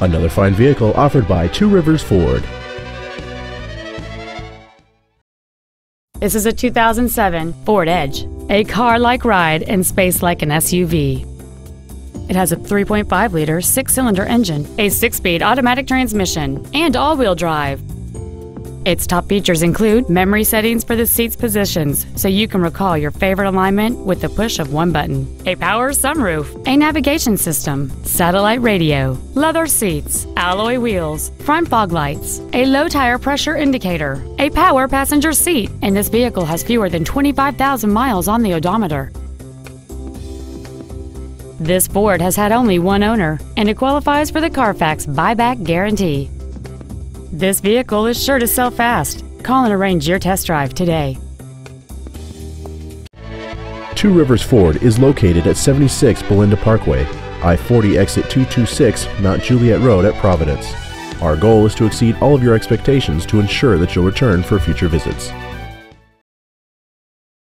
Another fine vehicle offered by Two Rivers Ford. This is a 2007 Ford Edge, a car-like ride and space like an SUV. It has a 3.5 liter six cylinder engine, a six speed automatic transmission, and all wheel drive. Its top features include memory settings for the seat's positions, so you can recall your favorite alignment with the push of one button, a power sunroof, a navigation system, satellite radio, leather seats, alloy wheels, front fog lights, a low tire pressure indicator, a power passenger seat, and this vehicle has fewer than 25,000 miles on the odometer. This Ford has had only one owner, and it qualifies for the Carfax buyback guarantee. This vehicle is sure to sell fast. Call and arrange your test drive today. Two Rivers Ford is located at 76 Belinda Parkway, I 40 exit 226 Mount Juliet Road at Providence. Our goal is to exceed all of your expectations to ensure that you'll return for future visits.